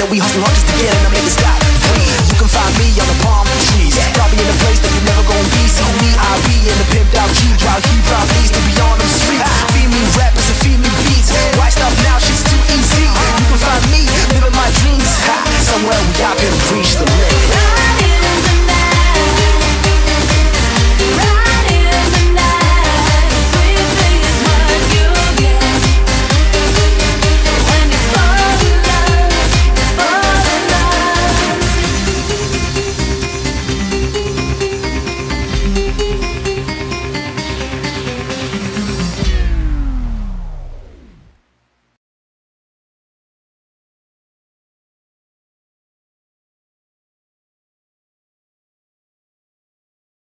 Feed me rappers and feed me beats. Why stop now? Shit's too